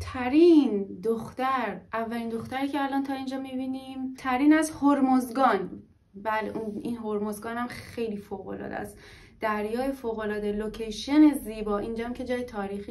ترین دختر اولین دختری که الان تا اینجا می‌بینیم ترین از هرمزگان. بله این هرمزگان هم خیلی فوق العاده است. دریای فوق العاده لوکیشن زیبا. اینجام که جای تاریخی